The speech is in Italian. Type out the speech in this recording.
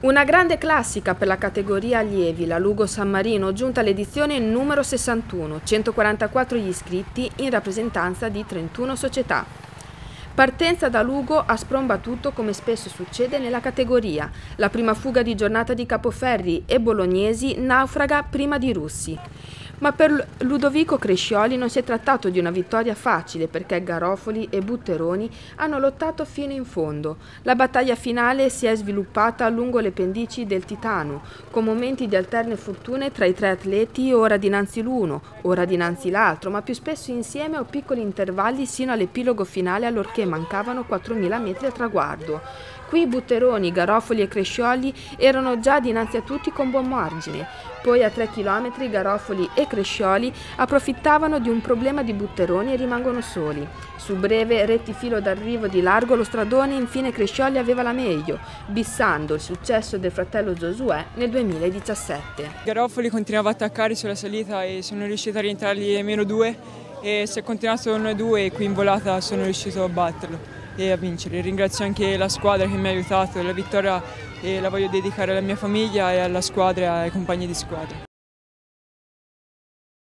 Una grande classica per la categoria allievi, la Lugo San Marino, giunta all'edizione numero 61, 144 gli iscritti in rappresentanza di 31 società. Partenza da Lugo a sprombattuto come spesso succede nella categoria. La prima fuga di giornata di Capoferri e Bolognesi naufraga prima di Russi. Ma per Ludovico Crescioli non si è trattato di una vittoria facile perché Garofoli e Butteroni hanno lottato fino in fondo. La battaglia finale si è sviluppata lungo le pendici del Titano, con momenti di alterne fortune tra i tre atleti, ora dinanzi l'uno, ora dinanzi l'altro, ma più spesso insieme o piccoli intervalli sino all'epilogo finale allorché mancavano 4.000 metri al traguardo. Qui Butteroni, Garofoli e Crescioli erano già dinanzi a tutti con buon margine. Poi a 3 km Garofoli e Crescioli approfittavano di un problema di Butteroni e rimangono soli. Su breve rettifilo d'arrivo di largo lo stradone infine Crescioli aveva la meglio, bissando il successo del fratello Giosuè nel 2017. Garofoli continuava a attaccare sulla salita e sono riuscito a rientrargli meno 2 e se continuato 1-2 e qui in volata sono riuscito a batterlo e a vincere. Ringrazio anche la squadra che mi ha aiutato, la vittoria la voglio dedicare alla mia famiglia e alla squadra e ai compagni di squadra.